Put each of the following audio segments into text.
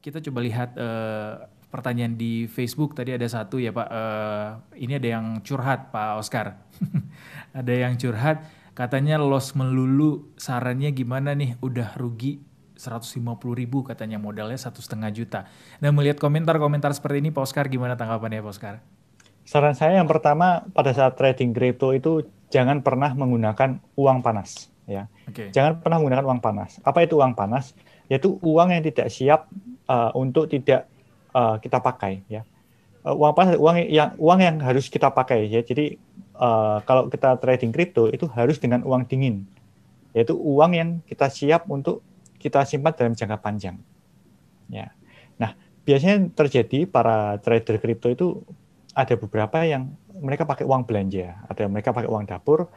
kita coba lihat uh, pertanyaan di Facebook tadi ada satu ya Pak. Uh, ini ada yang curhat Pak Oscar. ada yang curhat katanya los melulu sarannya gimana nih udah rugi 150 ribu katanya modalnya satu setengah juta. Nah melihat komentar-komentar seperti ini Pak Oscar gimana tanggapannya Pak Oscar? Saran saya yang pertama pada saat trading crypto itu jangan pernah menggunakan uang panas ya. Okay. Jangan pernah menggunakan uang panas. Apa itu uang panas? Yaitu uang yang tidak siap uh, untuk tidak uh, kita pakai ya. Uh, uang panas uang yang uang yang harus kita pakai ya. Jadi uh, kalau kita trading crypto itu harus dengan uang dingin. Yaitu uang yang kita siap untuk kita simpan dalam jangka panjang. Ya. Nah, biasanya terjadi para trader kripto itu ada beberapa yang mereka pakai uang belanja, yang mereka pakai uang dapur.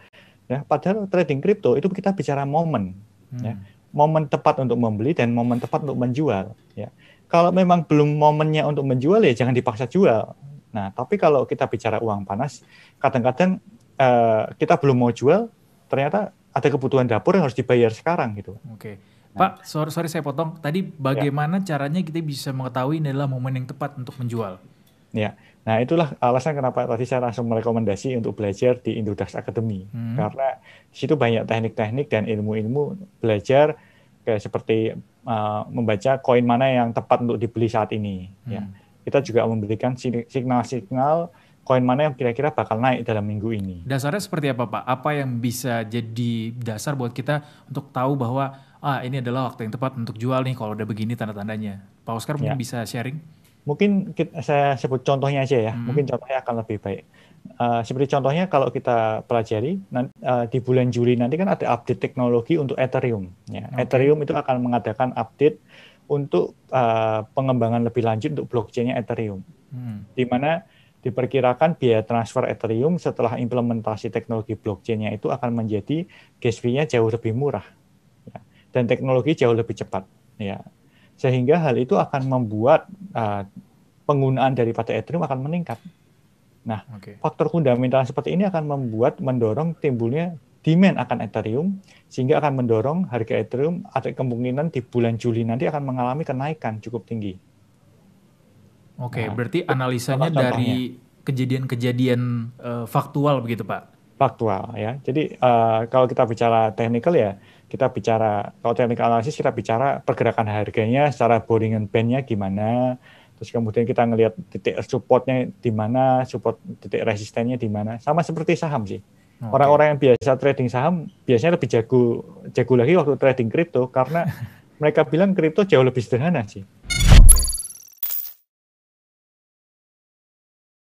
Ya, padahal trading kripto itu kita bicara momen, hmm. ya. Momen tepat untuk membeli dan momen tepat untuk menjual, ya. Kalau memang belum momennya untuk menjual ya jangan dipaksa jual. Nah, tapi kalau kita bicara uang panas, kadang-kadang uh, kita belum mau jual, ternyata ada kebutuhan dapur yang harus dibayar sekarang gitu. Oke. Okay. Pak, sorry, sorry saya potong. Tadi bagaimana ya. caranya kita bisa mengetahui ini adalah momen yang tepat untuk menjual? Ya, nah itulah alasan kenapa tadi saya langsung merekomendasi untuk belajar di Indodax Academy. Hmm. Karena di situ banyak teknik-teknik dan ilmu-ilmu belajar kayak seperti uh, membaca koin mana yang tepat untuk dibeli saat ini. Ya. Hmm. Ya, kita juga memberikan signal-signal koin mana yang kira-kira bakal naik dalam minggu ini. Dasarnya seperti apa Pak? Apa yang bisa jadi dasar buat kita untuk tahu bahwa ah ini adalah waktu yang tepat untuk jual nih kalau udah begini tanda-tandanya. Pak Oscar mungkin ya. bisa sharing? Mungkin kita, saya sebut contohnya aja ya, hmm. mungkin contohnya akan lebih baik. Uh, seperti contohnya kalau kita pelajari nanti, uh, di bulan Juli nanti kan ada update teknologi untuk Ethereum. Ya. Okay. Ethereum itu akan mengadakan update untuk uh, pengembangan lebih lanjut untuk blockchainnya Ethereum, hmm. di mana diperkirakan biaya transfer Ethereum setelah implementasi teknologi blockchainnya itu akan menjadi gas fee-nya jauh lebih murah dan teknologi jauh lebih cepat ya sehingga hal itu akan membuat uh, penggunaan daripada Ethereum akan meningkat. Nah, okay. faktor fundamental seperti ini akan membuat mendorong timbulnya demand akan Ethereum sehingga akan mendorong harga Ethereum ada kemungkinan di bulan Juli nanti akan mengalami kenaikan cukup tinggi. Oke, okay, nah, berarti analisanya dari kejadian-kejadian uh, faktual begitu, Pak? Faktual ya. Jadi uh, kalau kita bicara technical ya kita bicara kalau teknik analisis kita bicara pergerakan harganya secara boarding bandnya gimana. Terus kemudian kita ngelihat titik supportnya di mana support titik resistennya di mana. Sama seperti saham sih. Orang-orang yang biasa trading saham biasanya lebih jago jago lagi waktu trading kripto karena mereka bilang kripto jauh lebih sederhana sih